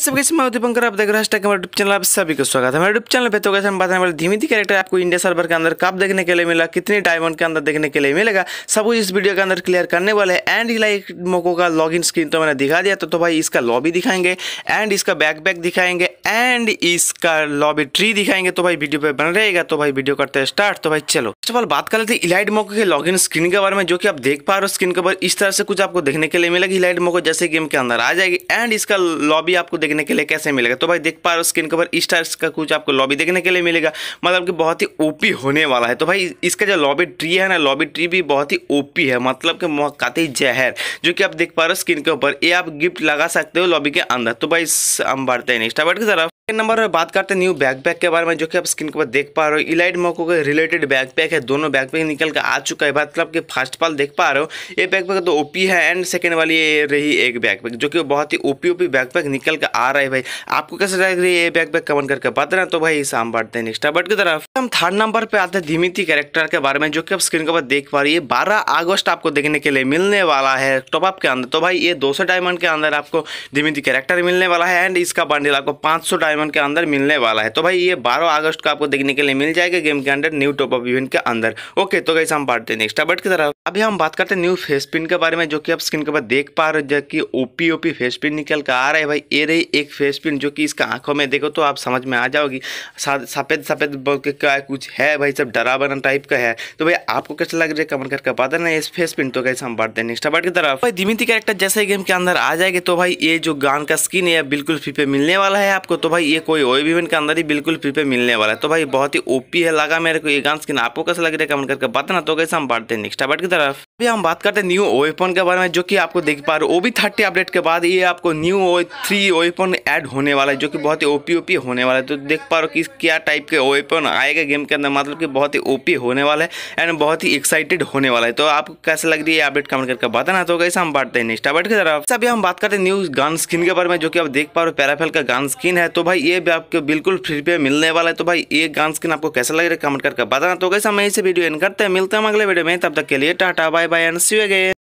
सब कैसे मैं दीपंकर आप देख रहे हैं हमारे यूट्यूब चैनल आप सभी को स्वागत है। हमारे यूट्यूब चैनल पे तो कैसे हम बताने वाले धीमी धी कैरेक्टर आपको इंडिया सर्वर के अंदर कब देखने के लिए मिला कितने डायमंड के अंदर देखने के लिए मिलेगा सब कुछ इस वीडियो के अंदर क्लियर करने वाले एंड लाइक मोको का लॉग स्क्रीन तो मैंने दिखा दिया तो, तो भाई इसका लॉबी दिखाएँगे एंड इसका बैक बैक दिखाएँगे एंड इसका लॉबी ट्री दिखाएँगे। तो भाई वीडियो पे बन रहेगा तो भाई वीडियो करते हैं स्टार्ट तो भाई चलो फ़र्स्ट ऑफ़ ऑल बात कर लेते हैं इलाइट मोको के लॉगिन स्क्रीन के बारे में जो कि आप देख पा रहे हो स्क्रीन के ऊपर इस तरह से कुछ आपको देखने के लिए मिलेगा इलाइट मोको जैसे गेम के अंदर आ जाएगी। एंड इसका लॉबी आपको देखने के लिए कैसे मिलेगा? तो भाई देख पा रहे हो स्क्रीन के ऊपर स्टार्स का कुछ आपको लॉबी देखने के लिए मिलेगा। मतलब कि बहुत ही ओपी होने वाला है। तो भाई इसका जो लॉबी ट्री है ना लॉबी ट्री भी बहुत ही ओपी है। मतलब कि मुकाती जहर, जो कि आप देख पा रहे हो स्क्रीन के ऊपर। ये आप गिफ्ट लगा सकते हो लॉबी के अंदर। तो भाई हम बढ़ते हैं नेक्स्ट की तरफ़। नंबर में बात करते हैं न्यू बैकपैक के बारे में, जो कि आप स्क्रीन के ऊपर देख पा रहे हो। इलाइट मोको के रिलेटेड बैकपैक है, दोनों बैकपैक निकल कर आ चुका है। मतलब कि फ़र्स्ट पाल देख पा रहे हो। ये बैकपैक तो ओपी है एंड सेकंड वाली ये रही एक बैकपैक जो कि बहुत ही ओपी ओपी बैकपैक निकल कर आ रहा है भाई। आपको कैसे लग रही है ये बैकपैक कमेंट करके बता तो भाई हम बढ़ते हैं नेक्स्ट बट की तरफ़। हम थर्ड नंबर पे आते हैं धीमिति कैरेक्टर के बारे में, जो कि आप स्क्रीन के ऊपर देख पा रही है। बारह अगस्त आपको देखने के लिए मिलने वाला है टॉपअप के अंदर। तो भाई, ये दो सौ डायमंड के अंदर आपको धीमिति कैरेक्टर मिलने वाला है एंड इसका बंडल आपको पाँच डायमंड के अंदर मिलने वाला है। तो भाई ये 12 अगस्त को आपको देखने के लिए मिल जाएगा गेम के अंदर न्यू टॉप अप इवेंट के अंदर। ओके तो कैसे हम बांटते हैं नेक्स्ट अपडेट की तरफ़ अभी हम बात करते हैं न्यू फेस पिन के बारे में, जो कि आप स्क्रीन के ऊपर देख पा रहे हो कि ओपी ओपी फेस पिन निकल कर आ रहा है भाई। ये रही एक फेस पिन जो कि इसका आँखों में देखो तो आप समझ में आ जाओगी। सफ़ेद सफ़ेद क्या कुछ है भाई, सब डरावना टाइप का है। तो भाई, आपको कैसा लग रहा है? कमेंट करके बता देना इस फेस पिन तो कैसे हम बढ़ते हैं। नेक्स्ट अपडेट की तरफ़। भाई दिमिति कैरेक्टर जैसे गेम के अंदर आ जाएगी तो भाई, ये जो गान का स्किन है बिल्कुल फ्री पे मिलने वाला है आपको। तो भाई, ये कोई ओए इवेंट के अंदर ही बिल्कुल फ्री पे मिलने वाला है। तो भाई, बहुत ही ओपी है लगा मेरे को ये गान स्किन आपको कैसा लग रहा है? कमेंट करके बताना तो कैसे हम बढ़ते हैं। नेक्स्ट अपडेट की तरफ़। serve अभी हम बात करते हैं न्यू ओएपन के बारे में, जो कि आपको देख पा रहे हो। भी थर्टी अपडेट के बाद ये आपको न्यू ओ थ्री ओएपन ऐड होने वाला है, जो कि बहुत ही ओपी ओपी होने वाला है। तो देख पा रहे हो कि क्या टाइप के ओएपन आएगा गेम के अंदर मतलब कि बहुत ही ओपी होने वाला है एंड बहुत ही एक्साइटेड होने वाला है। तो आपको कैसे लग रही है अपडेट कमेंट करके बताना तो कैसे हम बढ़ते हैं नेक्स्ट अपडेट की तरफ़। अभी हम बात करते हैं न्यू गन स्किन के बारे में, जो कि आप देख पा रहे हो पैराफेल का गन स्किन है। तो भाई ये भी आपको बिल्कुल फ्री पे मिलने वाला है। तो भाई ये गन स्किन आपको कैसा लग रहा है कमेंट करके बताना। तो कैसे हम इसे वीडियो एंड करते हैं, मिलते हैं अगले वीडियो में, तब तक के लिए tata bye bye and see you again